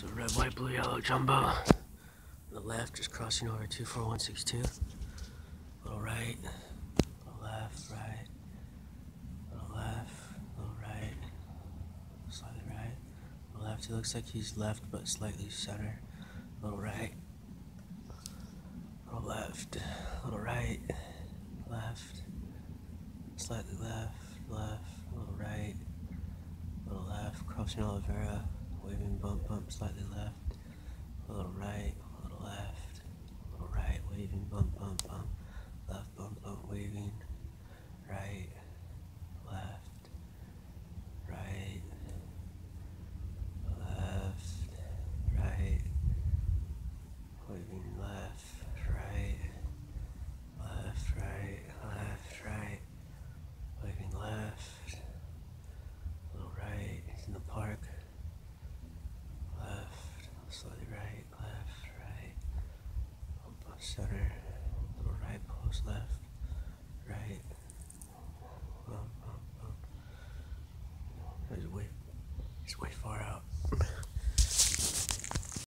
So red, white, blue, yellow, jumbo. On the left, just crossing over 24162. Little right, a little left, right, a little left, little right, slightly right, little left. He looks like he's left, but slightly center. Little right, little left, little right, left, slightly left, left, a little right, a little left, crossing Oliveira, waving bump, bump, slightly left, little right, little left, little right, waving bump, bump, bump, left, bump, bump, waving, right, left, right, left, right, waving left, right, left, right, left, right, waving left, little right, he's in the park, left, slightly right, left, right, bump up center, right, post left, right, bump, bump, bump. He's way, he's way far out.